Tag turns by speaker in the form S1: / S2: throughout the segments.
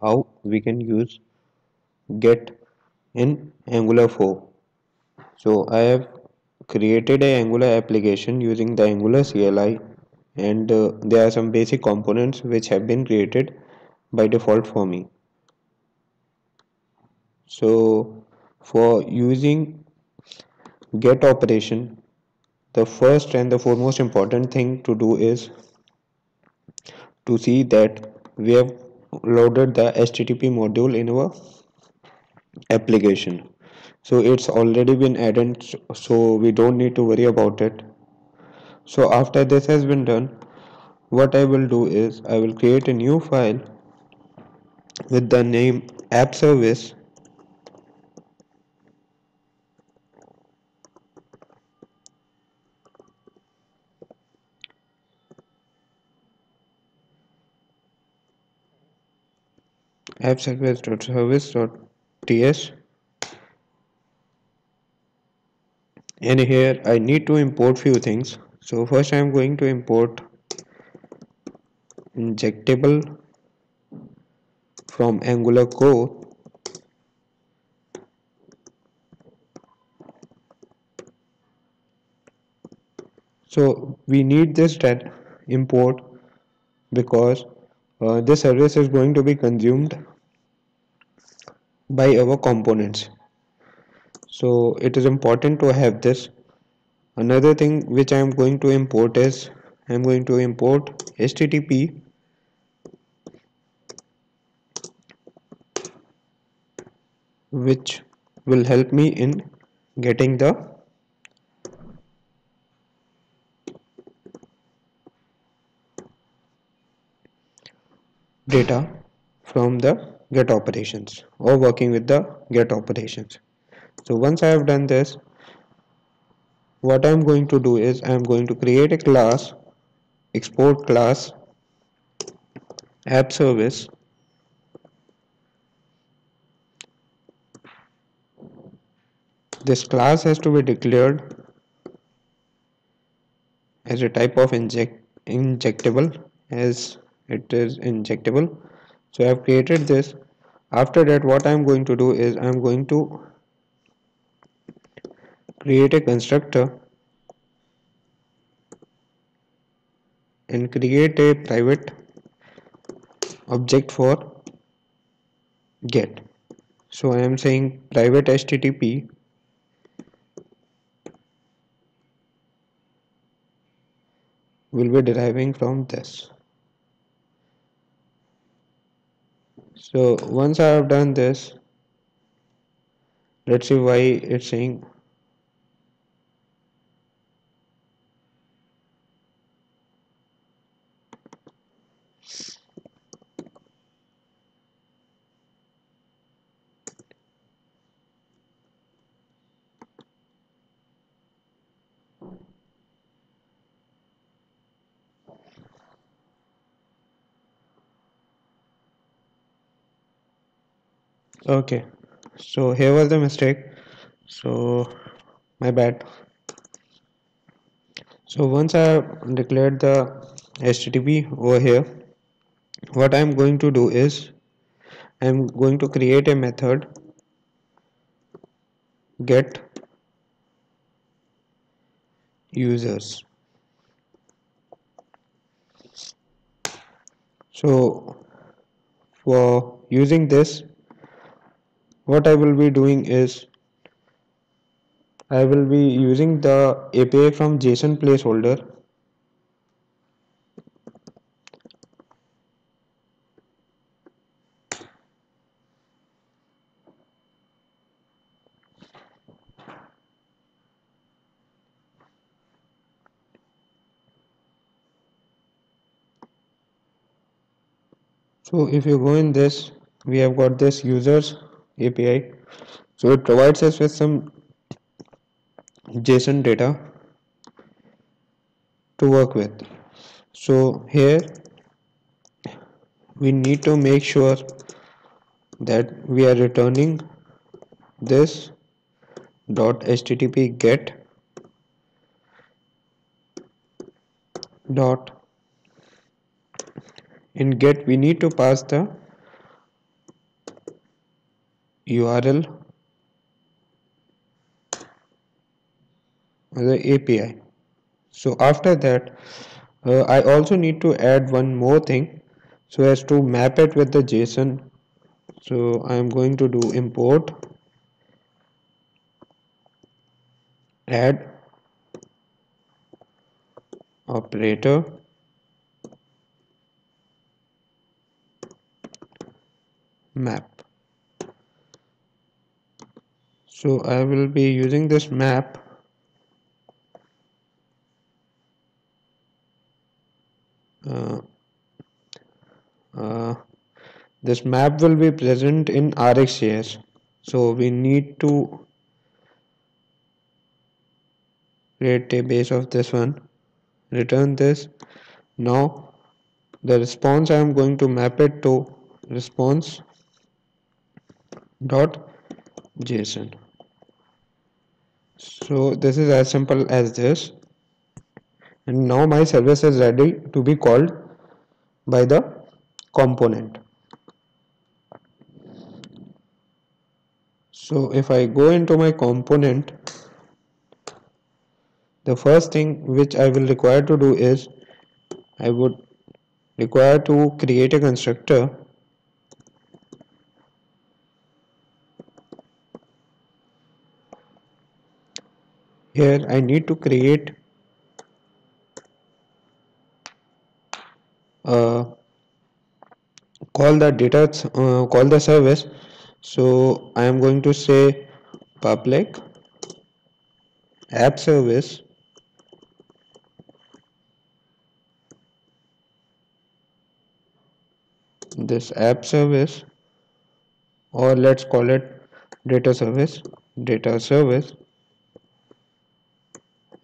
S1: how we can use get in Angular 4. So I have created a Angular application using the Angular CLI and uh, there are some basic components which have been created by default for me. So for using get operation the first and the foremost important thing to do is to see that we have loaded the http module in our application. So it's already been added so we don't need to worry about it. So after this has been done what I will do is I will create a new file with the name app service appservice.service.ts and here I need to import few things. So first I am going to import injectable from angular core. So we need this that import because uh, this service is going to be consumed by our components. So it is important to have this. Another thing which I am going to import is I am going to import http which will help me in getting the data from the get operations or working with the get operations. So once I have done this what I'm going to do is I'm going to create a class export class app service this class has to be declared as a type of inject injectable as it is injectable so I have created this. After that what I'm going to do is I'm going to create a constructor and create a private object for get. So I am saying private HTTP will be deriving from this so once I have done this let's see why it's saying okay. So here was the mistake. So my bad. So once I have declared the HTTP over here what I'm going to do is I'm going to create a method get users. So for using this what I will be doing is I will be using the API from JSON placeholder. So if you go in this we have got this users API so it provides us with some JSON data to work with. So here we need to make sure that we are returning this. dot http get dot. In get we need to pass the URL the API so after that uh, I also need to add one more thing so as to map it with the JSON. So I am going to do import add operator map so I will be using this map. Uh, uh, this map will be present in RxJS so we need to create a base of this one return this. Now the response I am going to map it to response dot json so this is as simple as this. And now my service is ready to be called by the component. So if I go into my component the first thing which I will require to do is I would require to create a constructor here I need to create uh, call the data uh, call the service. So I am going to say public app service. This app service or let's call it data service data service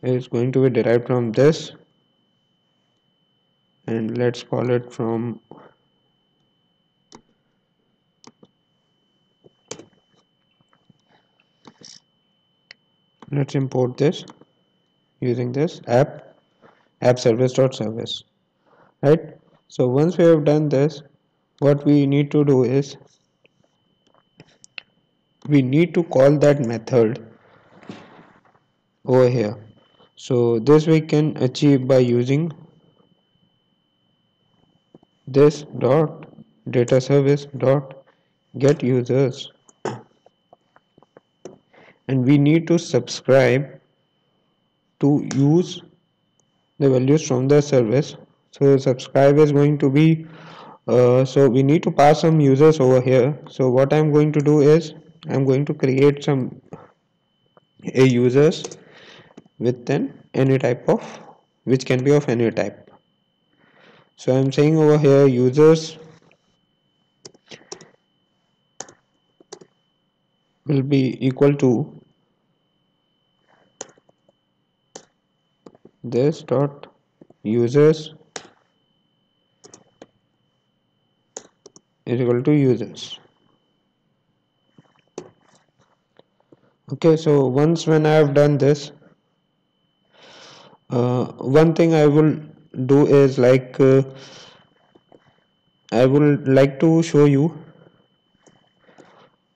S1: is going to be derived from this. And let's call it from let's import this using this app app service dot service right? So once we have done this what we need to do is we need to call that method over here so this we can achieve by using this dot data service dot get users. And we need to subscribe to use the values from the service. So subscribe is going to be uh, so we need to pass some users over here. So what I'm going to do is I'm going to create some a users with then any type of which can be of any type. So I'm saying over here users will be equal to this dot users is equal to users. Okay so once when I have done this uh, one thing I will do is like uh, I would like to show you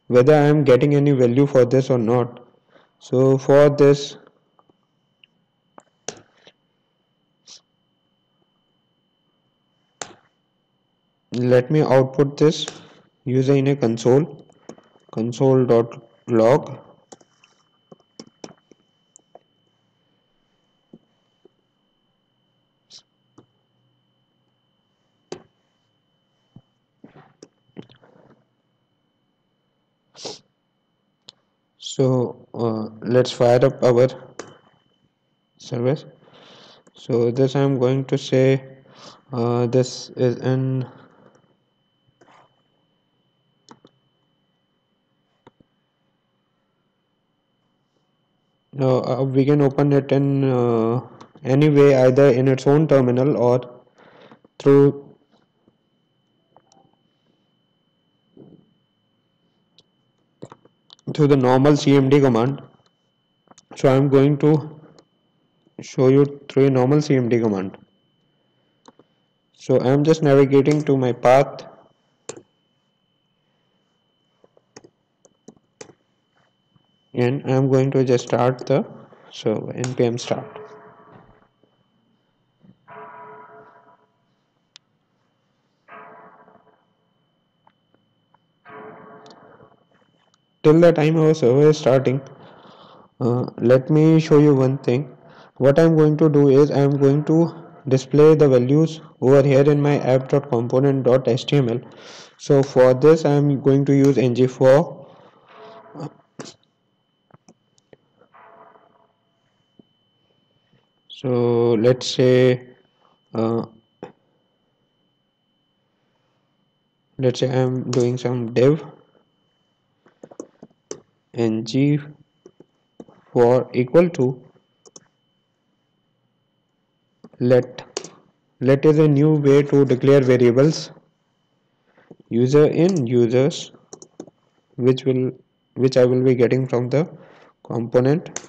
S1: whether I am getting any value for this or not. So for this let me output this user in a console console.log so uh, let's fire up our service. So this I'm going to say uh, this is in now uh, we can open it in uh, any way either in its own terminal or through to the normal cmd command. So i'm going to show you through a normal cmd command. So i'm just navigating to my path. And I'm going to just start the server npm start till the time our server is starting. Uh, let me show you one thing. What I'm going to do is I'm going to display the values over here in my app.component.html so for this I'm going to use ngFor so let's say uh, let's say I'm doing some div ng for equal to let let is a new way to declare variables. User in users which will which I will be getting from the component.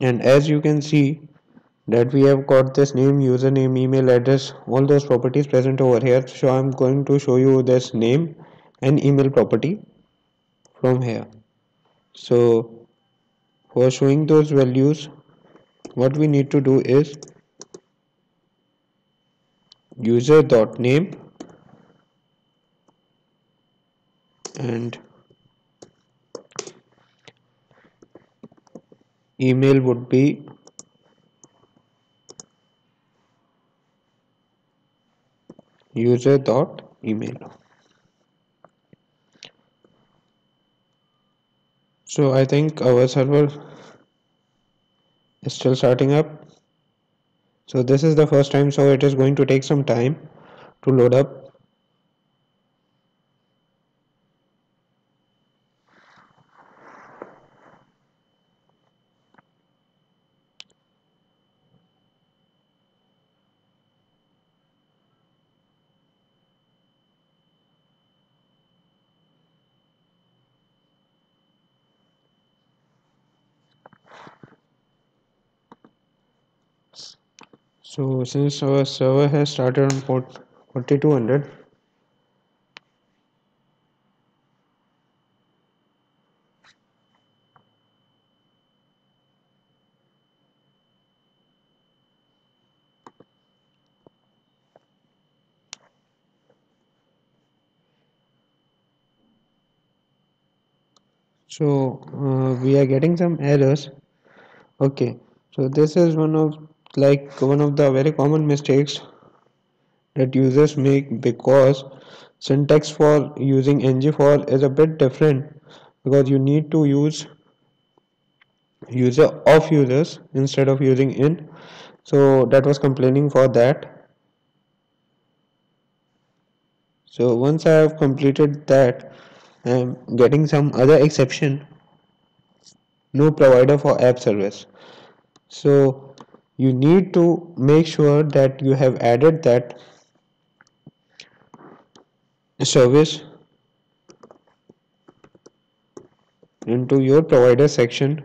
S1: And as you can see that we have got this name username email address all those properties present over here. So I'm going to show you this name and email property from here. So for showing those values what we need to do is user dot name and email would be user dot email. So I think our server is still starting up. So this is the first time so it is going to take some time to load up so since our server has started on port 4200 so uh, we are getting some errors. Okay so this is one of like one of the very common mistakes that users make because syntax for using ngFor is a bit different because you need to use user of users instead of using in so that was complaining for that. So once I have completed that I am getting some other exception. No provider for app service. So you need to make sure that you have added that service into your provider section.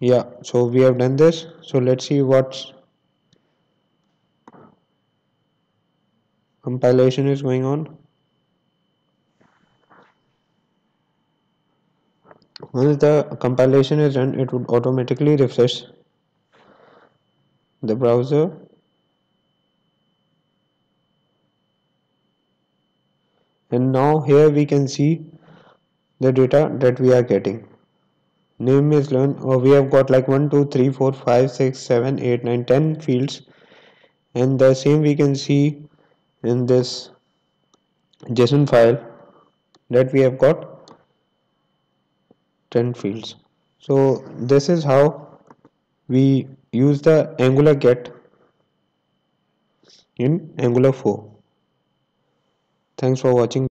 S1: Yeah so we have done this. So let's see what's compilation is going on once the compilation is done it would automatically refresh the browser. And now here we can see the data that we are getting. Name is learn or oh, we have got like 1 2 3 4 5 6 7 8 9 10 fields. And the same we can see in this json file that we have got 10 fields. So this is how we use the angular get in angular 4 thanks for watching